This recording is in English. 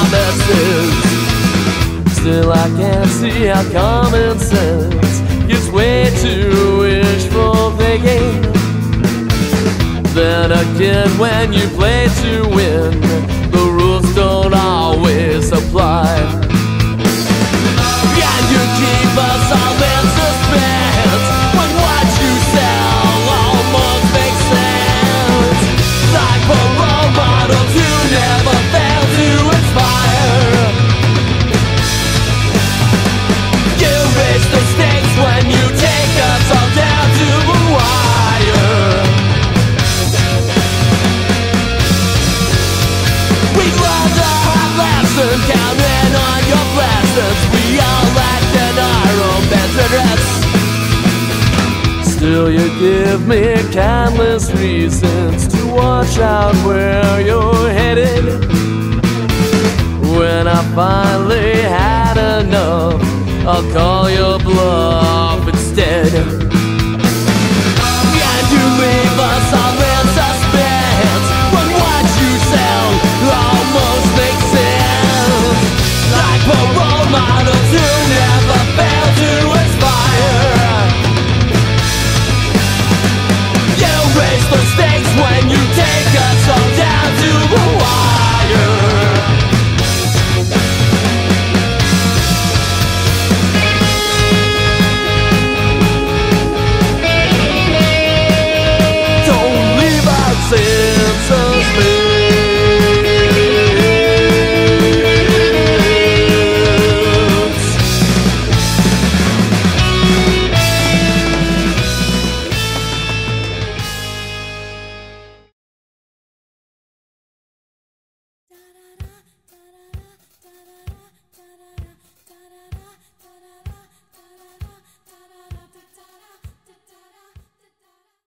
promises. Still, I can't see how common sense gives way to wishful thinking. Then again, when you play to win, Still, you give me countless reasons to watch out where you're headed. When I finally had enough, I'll call your bluff.